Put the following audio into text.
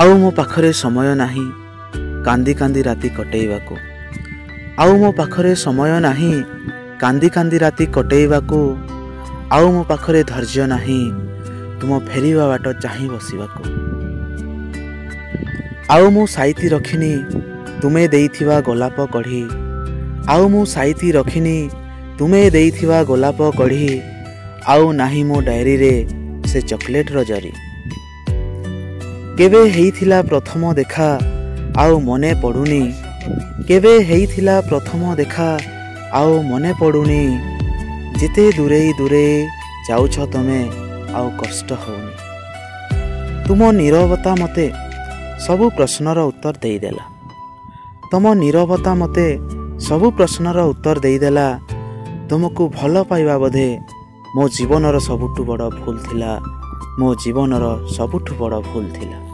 ଆଉ ମୋ ପାଖରେ ସମୟ ନାହିଁ କାନ୍ଦି କାନ୍ଦି ରାତି କଟେଇବାକୁ। ଆଉ ମୋ ପାଖରେ ସମୟ ନାହିଁ କାନ୍ଦି କାନ୍ଦି ରାତି କଟେଇବାକୁ। ଆଉ ମୋ ପାଖରେ ଧୈର୍ଯ୍ୟ ନାହିଁ ତୁମ ଫେରିବା ବାଟ ଚାହିଁ ବସିବାକୁ। ଆଉ ମୁଁ ସାଇତି ରଖିନି ତୁମେ ଦେଇଥିବା ଗୋଲାପ କଢ଼ି। ଆଉ ମୁଁ ସାଇତି ରଖିନି ତୁମେ ଦେଇଥିବା ଗୋଲାପ କଢ଼ି। ଆଉ ନାହିଁ ମୋ ଡାଏରୀରେ ସେ ଚକୋଲେଟ୍ର ଜରି। କେବେ ହେଇଥିଲା ପ୍ରଥମ ଦେଖା ଆଉ ମନେ ପଡ଼ୁନି। କେବେ ହେଇଥିଲା ପ୍ରଥମ ଦେଖା ଆଉ ମନେ ପଡ଼ୁନି। ଯେତେ ଦୂରେଇ ଦୂରେଇ ଯାଉଛ ତମେ ଆଉ କଷ୍ଟ ହଉନି। ତୁମ ନୀରବତା ମୋତେ ସବୁ ପ୍ରଶ୍ନର ଉତ୍ତର ଦେଇଦେଲା। ତୁମ ନୀରବତା ମୋତେ ସବୁ ପ୍ରଶ୍ନର ଉତ୍ତର ଦେଇଦେଲା। ତୁମକୁ ଭଲ ପାଇବା ବୋଧେ ମୋ ଜୀବନର ସବୁଠୁ ବଡ଼ ଭୁଲ ଥିଲା। ମୋ ଜୀବନର ସବୁଠୁ ବଡ଼ ଭୁଲ ଥିଲା।